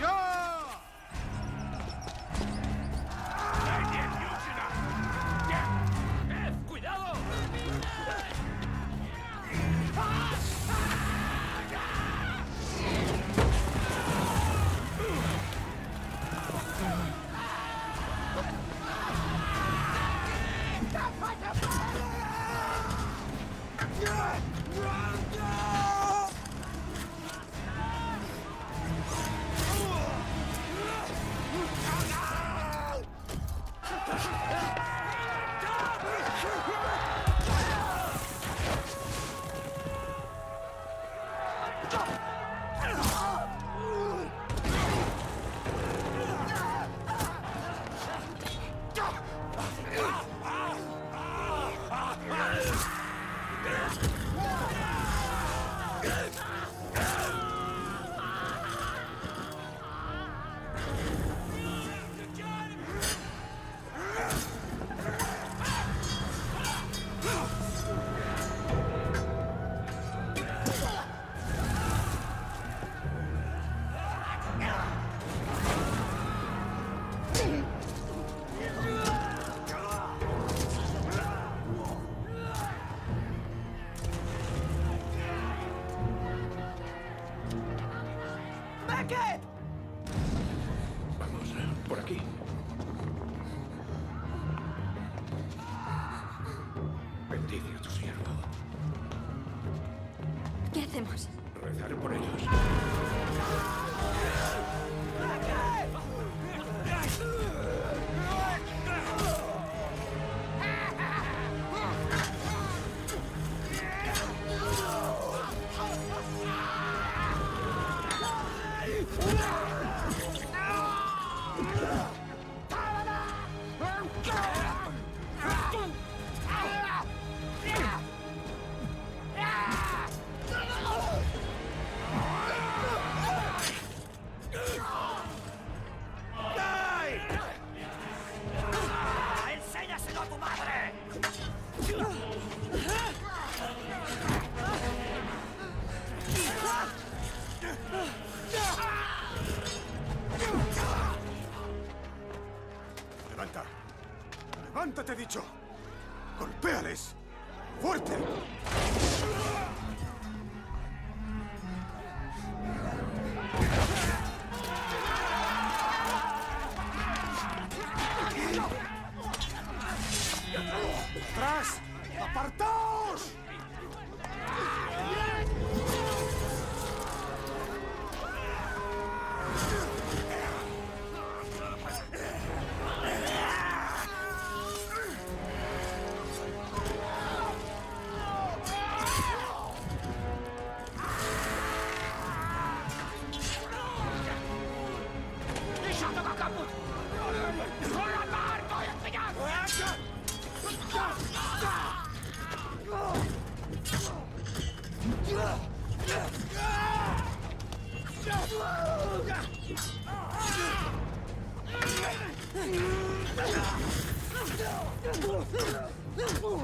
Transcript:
Your qué? Vamos, eh, por aquí. Bendice a tu siervo. ¿Qué hacemos? Rezar por ellos. ¡Levanta! ¡Levántate, dicho! ¡Golpéales! ¡Fuerte! ¡Atrás! ¡Apartaos! Oh!